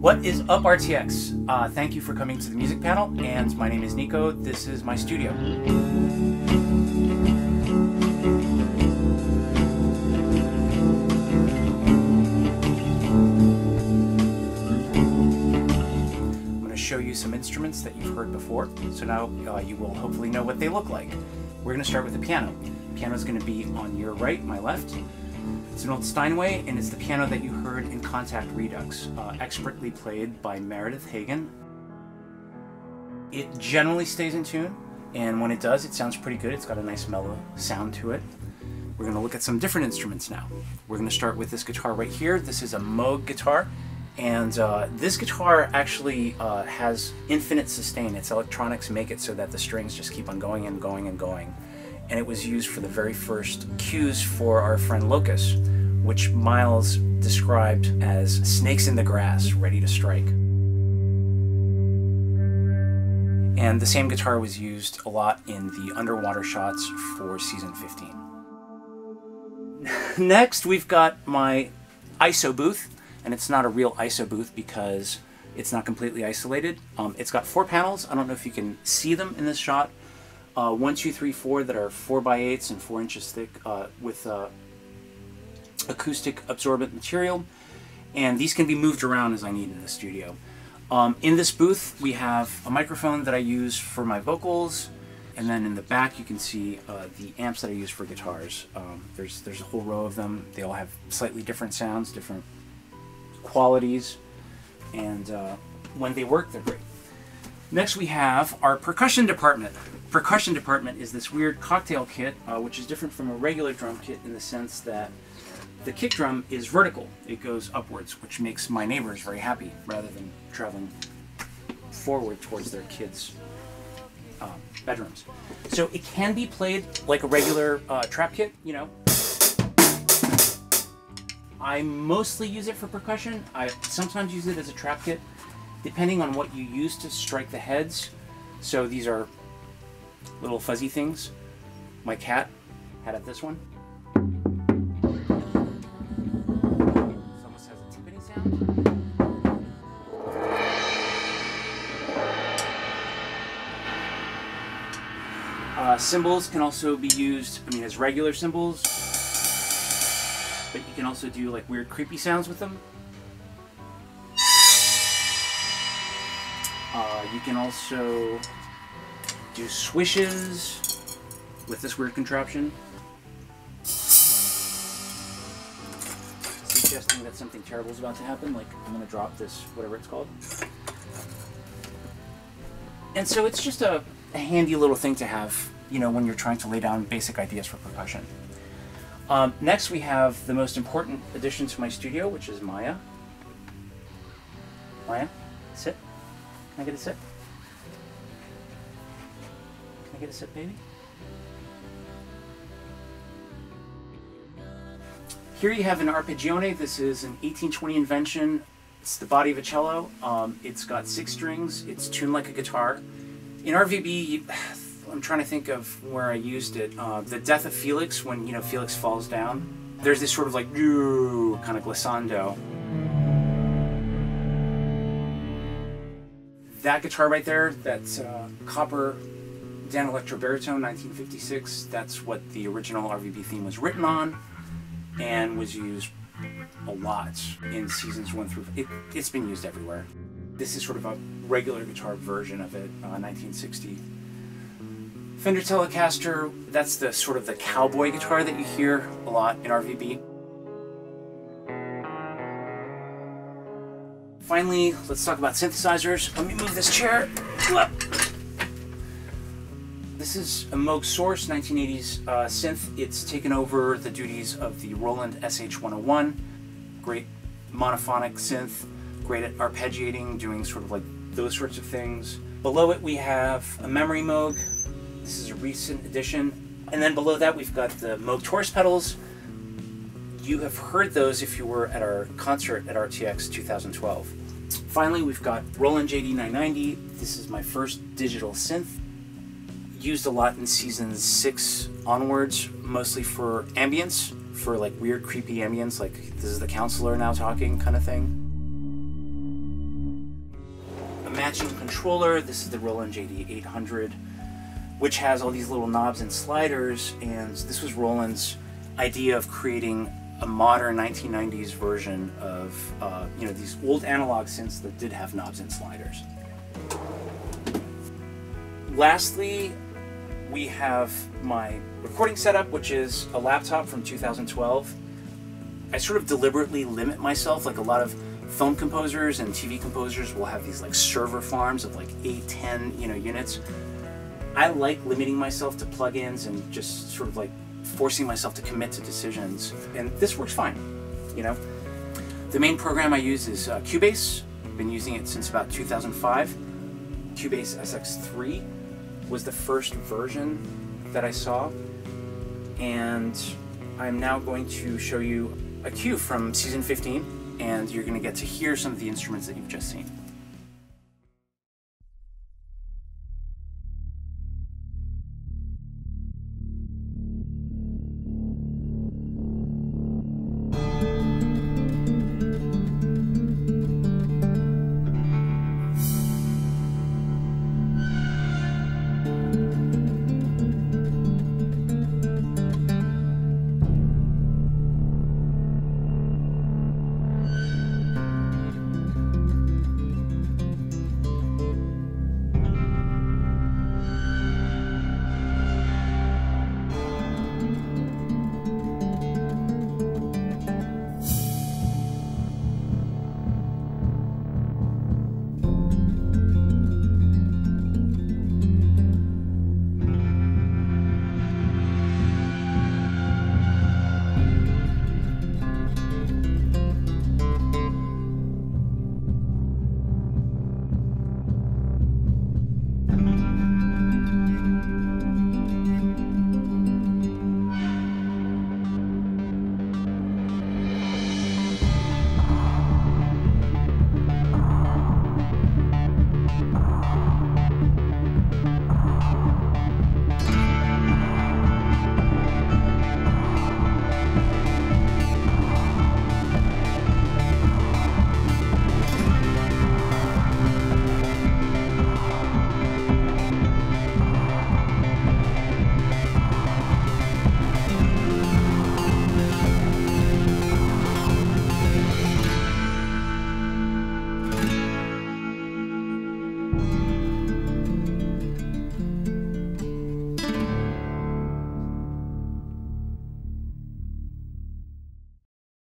What is up, RTX? Uh, thank you for coming to the music panel, and my name is Nico. This is my studio. I'm going to show you some instruments that you've heard before, so now uh, you will hopefully know what they look like. We're going to start with the piano. The piano is going to be on your right, my left. It's an old Steinway, and it's the piano that you heard in Contact Redux, uh, expertly played by Meredith Hagen. It generally stays in tune, and when it does, it sounds pretty good. It's got a nice mellow sound to it. We're going to look at some different instruments now. We're going to start with this guitar right here. This is a Moog guitar, and uh, this guitar actually uh, has infinite sustain. Its electronics make it so that the strings just keep on going and going and going. And it was used for the very first cues for our friend Locus, which Miles described as snakes in the grass, ready to strike. And the same guitar was used a lot in the underwater shots for season 15. Next, we've got my ISO booth and it's not a real ISO booth because it's not completely isolated. Um, it's got four panels. I don't know if you can see them in this shot. Uh, one, two, three, four that are four by eights and four inches thick uh, with uh, acoustic absorbent material. And these can be moved around as I need in the studio. Um, in this booth, we have a microphone that I use for my vocals, and then in the back you can see uh, the amps that I use for guitars. Um, there's there's a whole row of them. They all have slightly different sounds, different qualities, and uh, when they work, they're great. Next, we have our percussion department. Percussion department is this weird cocktail kit, uh, which is different from a regular drum kit in the sense that the kick drum is vertical. It goes upwards, which makes my neighbors very happy rather than traveling forward towards their kids' um, bedrooms. So it can be played like a regular uh, trap kit, you know, I mostly use it for percussion. I sometimes use it as a trap kit, depending on what you use to strike the heads. So these are little fuzzy things. My cat had at this one. Timpani sound. Uh, cymbals can also be used, I mean, as regular cymbals, but you can also do like weird creepy sounds with them. Uh, you can also do swishes with this weird contraption. Suggesting that something terrible is about to happen, like I'm to drop this, whatever it's called. And so it's just a, a handy little thing to have, you know, when you're trying to lay down basic ideas for percussion. Um, next, we have the most important addition to my studio, which is Maya. Maya, sit. Can I get a sit? Get a baby? Here you have an arpeggione. This is an 1820 invention. It's the body of a cello. Um, it's got six strings. It's tuned like a guitar. In RVB, I'm trying to think of where I used it. Uh, the death of Felix, when you know Felix falls down. There's this sort of like kind of glissando. That guitar right there, that's uh, copper Danelectro baritone, 1956. That's what the original RVB theme was written on, and was used a lot in seasons one through. It, it's been used everywhere. This is sort of a regular guitar version of it, uh, 1960. Fender Telecaster, that's the sort of the cowboy guitar that you hear a lot in RVB. Finally, let's talk about synthesizers. Let me move this chair. This is a Moog Source 1980s uh, synth. It's taken over the duties of the Roland SH101. Great monophonic synth, great at arpeggiating, doing sort of like those sorts of things. Below it we have a memory Moog this is a recent addition. And then below that, we've got the Moog Taurus pedals. You have heard those if you were at our concert at RTX 2012. Finally, we've got Roland JD990. This is my first digital synth. Used a lot in seasons six onwards, mostly for ambience, for like weird, creepy ambience, like this is the counselor now talking kind of thing. A matching controller. This is the Roland JD800, which has all these little knobs and sliders, and this was Roland's idea of creating a modern 1990s version of uh, you know these old analog synths that did have knobs and sliders. Lastly, we have my recording setup, which is a laptop from 2012. I sort of deliberately limit myself, like a lot of film composers and TV composers will have these like server farms of like 8, 10, you know, units. I like limiting myself to plugins and just sort of like forcing myself to commit to decisions. And this works fine, you know. The main program I use is uh, Cubase. I've been using it since about 2005. Cubase SX3 was the first version that I saw. And I'm now going to show you a cue from season 15 and you're going to get to hear some of the instruments that you've just seen.